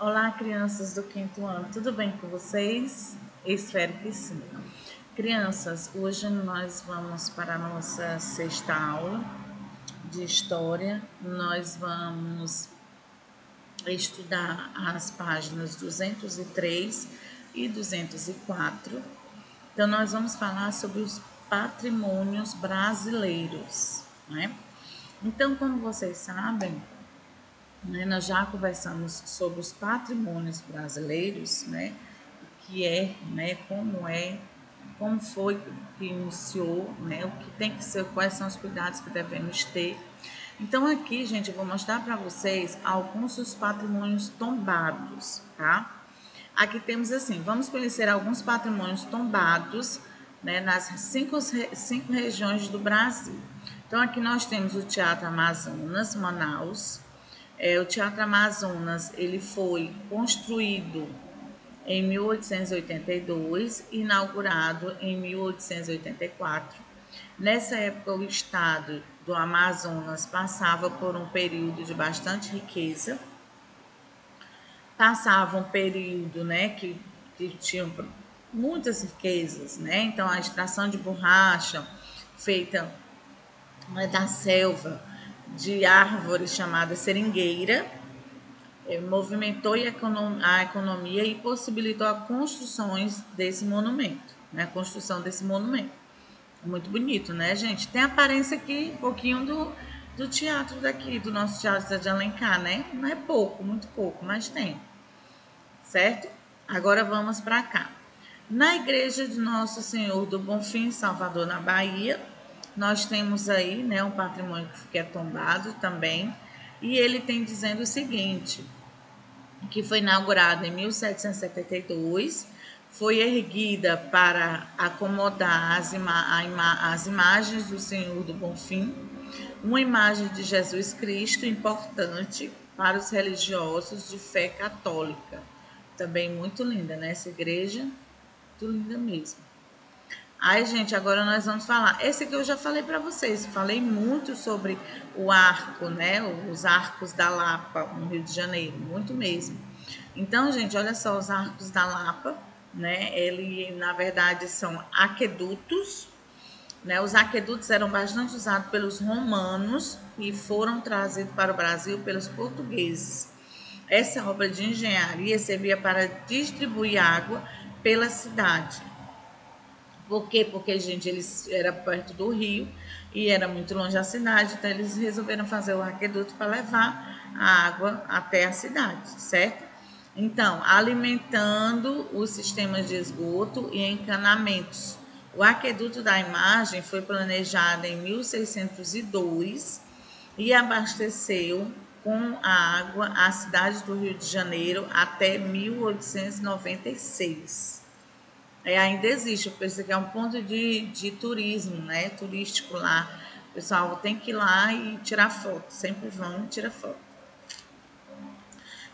Olá, crianças do quinto ano, tudo bem com vocês? Espero que sim. Crianças, hoje nós vamos para a nossa sexta aula de História. Nós vamos estudar as páginas 203 e 204. Então, nós vamos falar sobre os patrimônios brasileiros, né? Então, como vocês sabem, né, nós já conversamos sobre os patrimônios brasileiros, né? Que é, né? Como é, como foi que iniciou, né? O que tem que ser, quais são os cuidados que devemos ter. Então aqui, gente, eu vou mostrar para vocês alguns dos patrimônios tombados, tá? Aqui temos assim, vamos conhecer alguns patrimônios tombados, né? Nas cinco, cinco regiões do Brasil. Então, aqui nós temos o Teatro Amazonas, Manaus. É, o Teatro Amazonas ele foi construído em 1882, inaugurado em 1884. Nessa época, o estado do Amazonas passava por um período de bastante riqueza, passava um período né, que, que tinha muitas riquezas, né? Então, a extração de borracha feita né, da selva de árvores chamada seringueira, eh, movimentou a economia e possibilitou a construções desse monumento, né, a construção desse monumento. Muito bonito, né, gente? Tem aparência aqui um pouquinho do, do teatro daqui, do nosso teatro de Alencar, né? Não é pouco, muito pouco, mas tem. Certo? Agora vamos para cá. Na igreja de Nosso Senhor do Bonfim, Salvador, na Bahia, nós temos aí né, um patrimônio que é tombado também, e ele tem dizendo o seguinte, que foi inaugurado em 1772, foi erguida para acomodar as, ima ima as imagens do Senhor do Bonfim, uma imagem de Jesus Cristo importante para os religiosos de fé católica. Também muito linda, né? Essa igreja, muito linda mesmo. Ai, gente, agora nós vamos falar. Esse aqui eu já falei para vocês. Falei muito sobre o arco, né? Os arcos da Lapa no Rio de Janeiro, muito mesmo. Então, gente, olha só os arcos da Lapa, né? Ele, na verdade, são aquedutos. Né? Os aquedutos eram bastante usados pelos romanos e foram trazidos para o Brasil pelos portugueses. Essa obra de engenharia servia para distribuir água pela cidade. Por quê? Porque, gente, eles era perto do rio e era muito longe da cidade, então eles resolveram fazer o aqueduto para levar a água até a cidade, certo? Então, alimentando os sistemas de esgoto e encanamentos. O aqueduto da imagem foi planejado em 1602 e abasteceu com a água a cidade do Rio de Janeiro até 1896 é, ainda existe. Eu pensei que é um ponto de, de turismo, né? Turístico lá. O pessoal tem que ir lá e tirar foto. Sempre vão e tirar foto.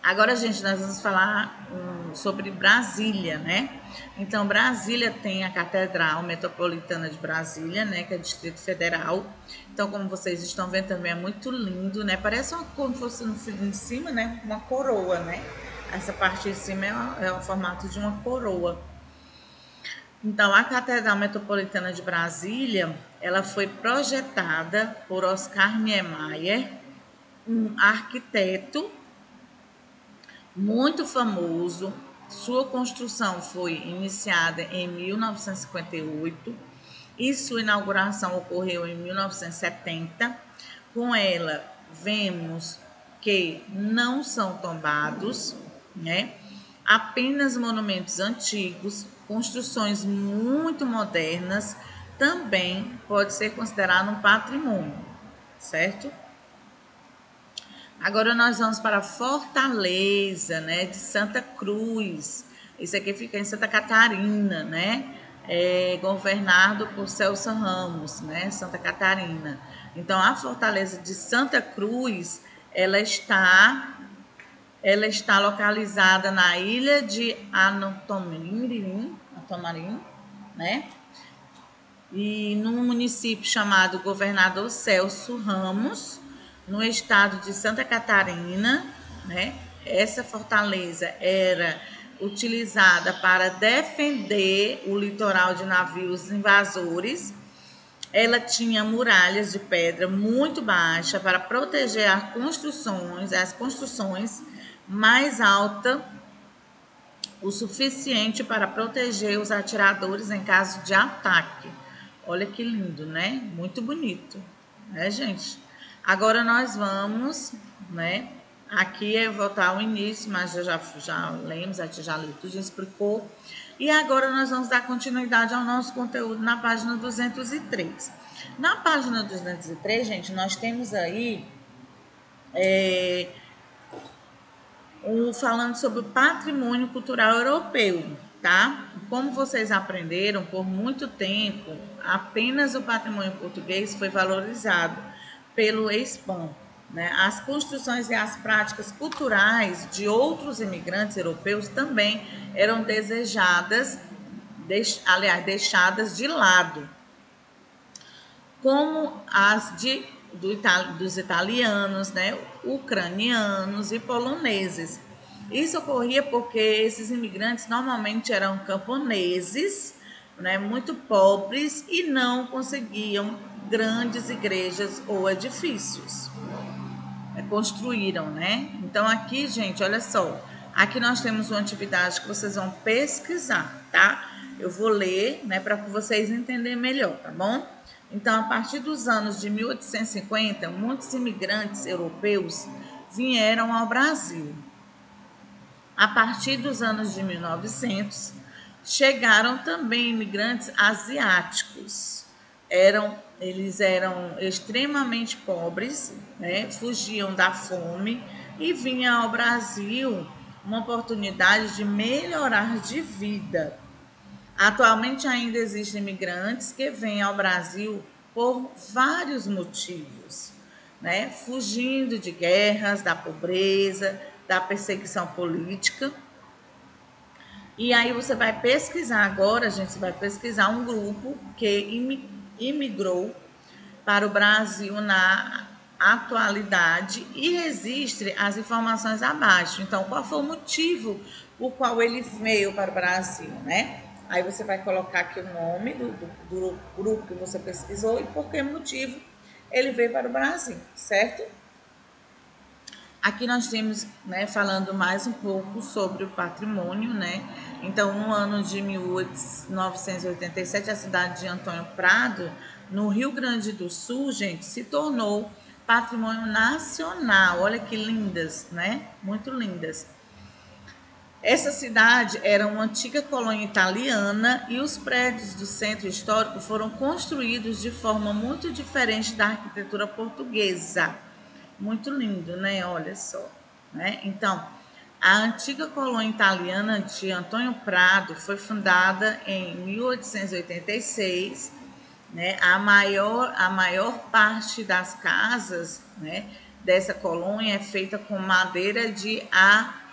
Agora, gente, nós vamos falar um, sobre Brasília, né? Então, Brasília tem a Catedral Metropolitana de Brasília, né? Que é Distrito Federal. Então, como vocês estão vendo, também é muito lindo, né? Parece uma, como fosse no em cima, né? Uma coroa, né? Essa parte de cima é, é o formato de uma coroa. Então, a Catedral Metropolitana de Brasília, ela foi projetada por Oscar Niemeyer, um arquiteto muito famoso. Sua construção foi iniciada em 1958 e sua inauguração ocorreu em 1970. Com ela, vemos que não são tombados, né? Apenas monumentos antigos construções muito modernas, também pode ser considerado um patrimônio, certo? Agora nós vamos para Fortaleza, né, de Santa Cruz. Isso aqui fica em Santa Catarina, né? É, governado por Celso Ramos, né, Santa Catarina. Então a Fortaleza de Santa Cruz, ela está ela está localizada na ilha de Anotomirim, Anotomarim, né? E num município chamado Governador Celso Ramos, no estado de Santa Catarina, né? essa fortaleza era utilizada para defender o litoral de navios invasores. Ela tinha muralhas de pedra muito baixa para proteger as construções, as construções mais alta o suficiente para proteger os atiradores em caso de ataque. Olha que lindo, né? Muito bonito, né, gente? Agora nós vamos, né? Aqui é voltar ao início, mas já, já lemos, a já Lito já explicou. E agora nós vamos dar continuidade ao nosso conteúdo na página 203. Na página 203, gente, nós temos aí é, um, falando sobre o patrimônio cultural europeu, tá? Como vocês aprenderam, por muito tempo, apenas o patrimônio português foi valorizado pelo ESPAM. Né? As construções e as práticas culturais de outros imigrantes europeus também eram desejadas, deix, aliás, deixadas de lado, como as de do, dos italianos, né, ucranianos e poloneses. Isso ocorria porque esses imigrantes normalmente eram camponeses, né, muito pobres e não conseguiam grandes igrejas ou edifícios. É, construíram, né? Então aqui, gente, olha só. Aqui nós temos uma atividade que vocês vão pesquisar, tá? Eu vou ler, né, para vocês entenderem melhor, tá bom? Então, a partir dos anos de 1850, muitos imigrantes europeus vieram ao Brasil. A partir dos anos de 1900, chegaram também imigrantes asiáticos. Eram, eles eram extremamente pobres, né? fugiam da fome e vinham ao Brasil uma oportunidade de melhorar de vida. Atualmente ainda existem imigrantes que vêm ao Brasil por vários motivos, né? Fugindo de guerras, da pobreza, da perseguição política. E aí você vai pesquisar agora, a gente vai pesquisar um grupo que imigrou para o Brasil na atualidade e registre as informações abaixo. Então, qual foi o motivo por qual ele veio para o Brasil, né? Aí você vai colocar aqui o nome do, do, do grupo que você pesquisou e por que motivo ele veio para o Brasil, certo? Aqui nós temos, né, falando mais um pouco sobre o patrimônio, né? Então, no ano de 1987, a cidade de Antônio Prado, no Rio Grande do Sul, gente, se tornou patrimônio nacional. Olha que lindas, né? Muito lindas. Essa cidade era uma antiga colônia italiana e os prédios do centro histórico foram construídos de forma muito diferente da arquitetura portuguesa. Muito lindo, né? Olha só. Né? Então, a antiga colônia italiana de Antônio Prado foi fundada em 1886. Né? A, maior, a maior parte das casas né, dessa colônia é feita com madeira de a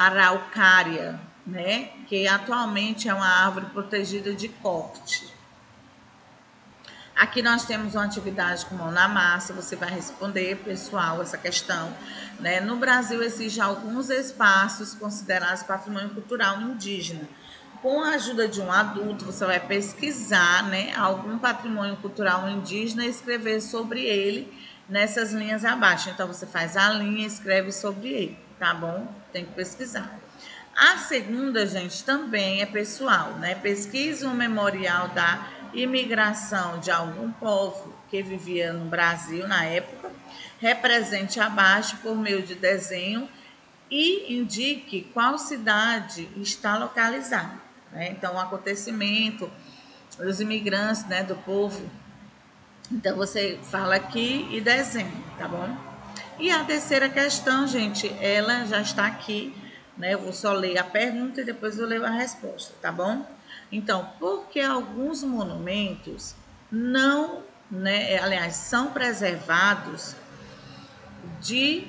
araucária, né? que atualmente é uma árvore protegida de corte. Aqui nós temos uma atividade com mão na massa, você vai responder, pessoal, essa questão. Né? No Brasil existem alguns espaços considerados patrimônio cultural indígena. Com a ajuda de um adulto, você vai pesquisar né, algum patrimônio cultural indígena e escrever sobre ele nessas linhas abaixo. Então, você faz a linha e escreve sobre ele, tá bom? Tem que pesquisar. A segunda, gente, também é pessoal, né? Pesquise um memorial da imigração de algum povo que vivia no Brasil na época, represente abaixo por meio de desenho e indique qual cidade está localizada. Né? Então, o acontecimento dos imigrantes, né, do povo. Então, você fala aqui e desenha, tá bom? E a terceira questão, gente, ela já está aqui, né? Eu vou só ler a pergunta e depois eu leio a resposta, tá bom? Então, por que alguns monumentos não, né, aliás, são preservados de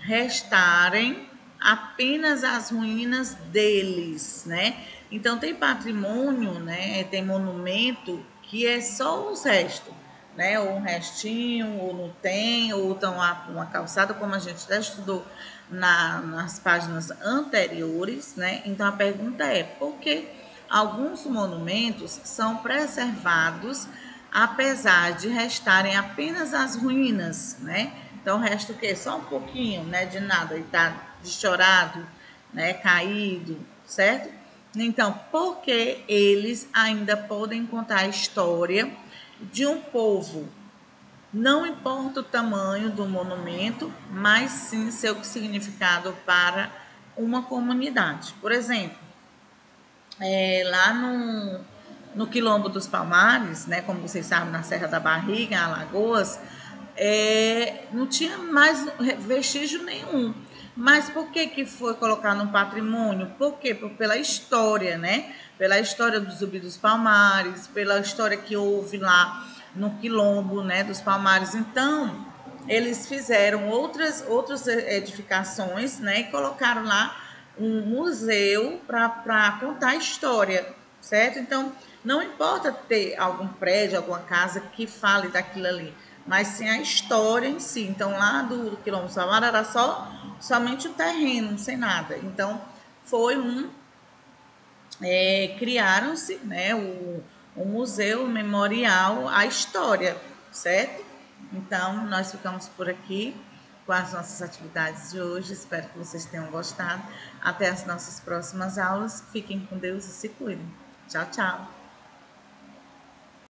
restarem apenas as ruínas deles, né? Então tem patrimônio, né? Tem monumento que é só os restos, né? Ou um restinho, ou não tem, ou estão uma calçada, como a gente já estudou na, nas páginas anteriores, né? Então a pergunta é: por que alguns monumentos são preservados apesar de restarem apenas as ruínas, né? Então resta o quê? Só um pouquinho, né? De nada, e tá chorado, né? Caído, certo? Então, porque eles ainda podem contar a história de um povo. Não importa o tamanho do monumento, mas sim seu significado para uma comunidade. Por exemplo, é, lá no, no Quilombo dos Palmares, né, como vocês sabem, na Serra da Barriga, Alagoas, é, não tinha mais vestígio nenhum. Mas por que, que foi colocado no patrimônio? Por quê? Pela história, né? Pela história do Zumbi dos Palmares, pela história que houve lá no Quilombo, né, dos Palmares. Então, eles fizeram outras, outras edificações, né, e colocaram lá um museu para contar a história, certo? Então, não importa ter algum prédio, alguma casa que fale daquilo ali, mas sim a história em si. Então, lá do, Quilombo Samar era só somente o terreno, sem nada. Então, foi um. É, Criaram-se né, o, o museu o memorial, a história, certo? Então, nós ficamos por aqui com as nossas atividades de hoje. Espero que vocês tenham gostado. Até as nossas próximas aulas. Fiquem com Deus e se cuidem. Tchau, tchau.